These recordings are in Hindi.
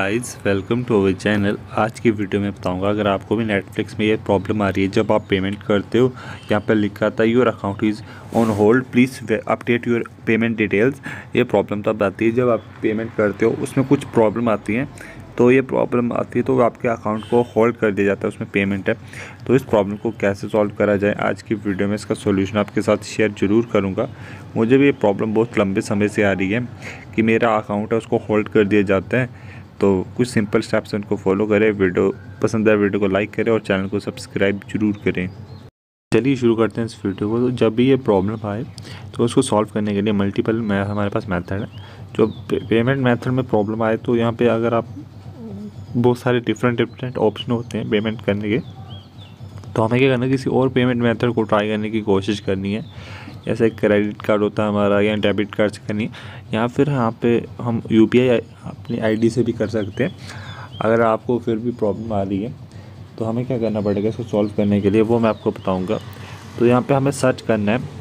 Guys welcome to our channel आज की वीडियो में बताऊँगा, अगर आपको भी नेटफ्लिक्स में ये प्रॉब्लम आ रही है, जब आप पेमेंट करते हो, यहाँ पर लिखा था your account is on hold please update your payment details ये प्रॉब्लम तब आती है जब आप पेमेंट करते हो, उसमें कुछ प्रॉब्लम आती हैं। तो ये प्रॉब्लम आती है तो आपके अकाउंट को होल्ड कर दिया जाता है, उसमें पेमेंट है। तो इस प्रॉब्लम को कैसे सॉल्व करा जाए, आज की वीडियो में इसका सोल्यूशन आपके साथ शेयर ज़रूर करूँगा। मुझे भी ये प्रॉब्लम बहुत लंबे समय से आ रही है, कि मेरा अकाउंट है, उसको होल्ड कर दिया जाता है। तो कुछ सिंपल स्टेप्स उनको फॉलो करें, वीडियो पसंद आए वीडियो को लाइक करें और चैनल को सब्सक्राइब ज़रूर करें। चलिए शुरू करते हैं इस वीडियो को। तो जब भी ये प्रॉब्लम आए तो उसको सॉल्व करने के लिए मल्टीपल हमारे पास मेथड है। जो पेमेंट मेथड में प्रॉब्लम आए तो यहाँ पे अगर आप बहुत सारे डिफरेंट डिफरेंट ऑप्शन होते हैं पेमेंट करने के तो हमें क्या करना है, किसी और पेमेंट मेथड को ट्राई करने की कोशिश करनी है। जैसे क्रेडिट कार्ड होता है हमारा या डेबिट कार्ड से करनी है, या फिर यहाँ पे हम यू पी अपनी आईडी से भी कर सकते हैं। अगर आपको फिर भी प्रॉब्लम आ रही है तो हमें क्या करना पड़ेगा इसको सॉल्व करने के लिए, वो मैं आपको बताऊँगा। तो यहाँ पर हमें सर्च करना है।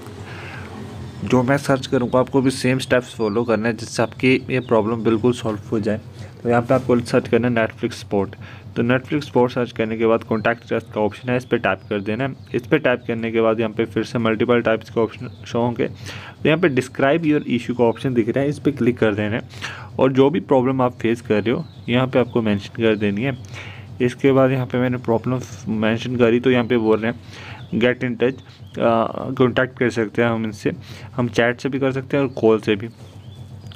जो मैं सर्च करूँगा, आपको भी सेम स्टेप्स फॉलो करना है, जिससे आपकी ये प्रॉब्लम बिल्कुल सॉल्व हो जाए। तो यहाँ पे आपको सर्च करना है नेटफ्लिक्स स्पोर्ट तो नेटफ्लिक्स स्पोर्ट सर्च करने के बाद कॉन्टैक्ट ट्रस्ट का ऑप्शन है, इस पर टाइप कर देना है। इस पर टाइप करने के बाद यहाँ पे फिर से मल्टीपल टाइप्स के ऑप्शन शो होंगे। तो यहाँ पे डिस्क्राइब योर इशू का ऑप्शन दिख रहा है, इस पर क्लिक कर देना है। और जो भी प्रॉब्लम आप फेस कर रहे हो, यहाँ पर आपको मैंशन कर देनी है। इसके बाद यहाँ पर मैंने प्रॉब्लम मैंशन करी तो यहाँ पर बोल रहे हैं गेट इन टच कॉन्टैक्ट कर सकते हैं हम इनसे। हम चैट से भी कर सकते हैं और कॉल से भी।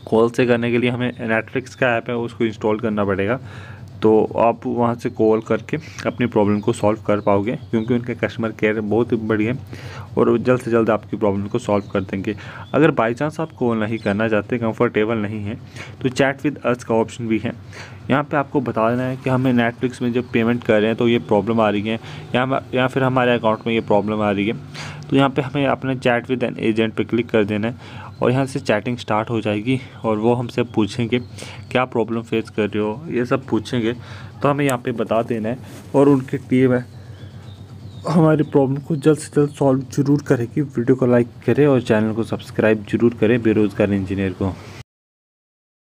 कॉल से करने के लिए हमें नेटफ्लिक्स का ऐप है, उसको इंस्टॉल करना पड़ेगा। तो आप वहाँ से कॉल करके अपनी प्रॉब्लम को सॉल्व कर पाओगे, क्योंकि उनके कस्टमर केयर बहुत ही बढ़िया और जल्द से जल्द आपकी प्रॉब्लम को सॉल्व कर देंगे। अगर बाई चांस आप कॉल नहीं करना चाहते, कंफर्टेबल नहीं है तो चैट विद अर्थ का ऑप्शन भी है। यहाँ पे आपको बता देना है कि हमें नेटफ्लिक्स में जब पेमेंट कर रहे हैं तो ये प्रॉब्लम आ रही है, या या फिर हमारे अकाउंट में ये प्रॉब्लम आ रही है। तो यहाँ पे हमें अपने चैट विद एन एजेंट पे क्लिक कर देना है और यहाँ से चैटिंग स्टार्ट हो जाएगी और वो हमसे पूछेंगे, क्या प्रॉब्लम फेस कर रहे हो? ये सब पूछेंगे। तो हमें यहाँ पे बता देना है और उनकी टीम है। हमारी प्रॉब्लम को जल्द से जल्द सॉल्व ज़रूर करेगी। वीडियो को लाइक करें और चैनल को सब्सक्राइब ज़रूर करें बेरोज़गार इंजीनियर को।